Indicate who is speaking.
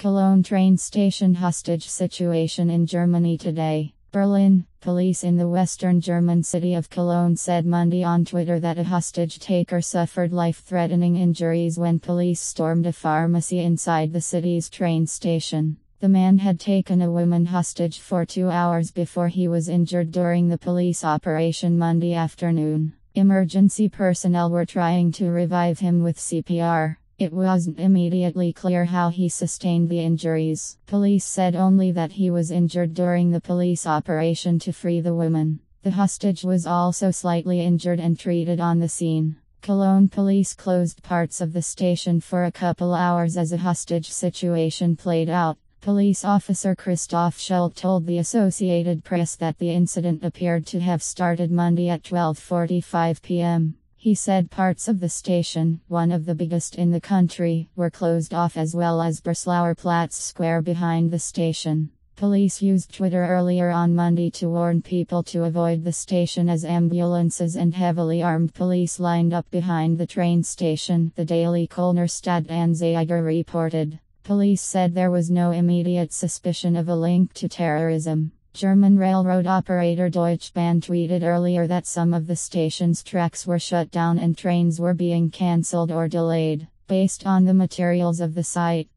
Speaker 1: Cologne train station hostage situation in Germany today. Berlin, police in the western German city of Cologne said Monday on Twitter that a hostage taker suffered life threatening injuries when police stormed a pharmacy inside the city's train station. The man had taken a woman hostage for two hours before he was injured during the police operation Monday afternoon. Emergency personnel were trying to revive him with CPR. It wasn't immediately clear how he sustained the injuries. Police said only that he was injured during the police operation to free the woman. The hostage was also slightly injured and treated on the scene. Cologne police closed parts of the station for a couple hours as a hostage situation played out. Police officer Christoph Schult told the Associated Press that the incident appeared to have started Monday at 12:45 p.m. He said parts of the station, one of the biggest in the country, were closed off as well as Breslauer Platz Square behind the station. Police used Twitter earlier on Monday to warn people to avoid the station as ambulances and heavily armed police lined up behind the train station, the Daily Kölner Stadtanzeiger reported. Police said there was no immediate suspicion of a link to terrorism. German railroad operator Deutsche Bahn tweeted earlier that some of the station's tracks were shut down and trains were being cancelled or delayed. Based on the materials of the site,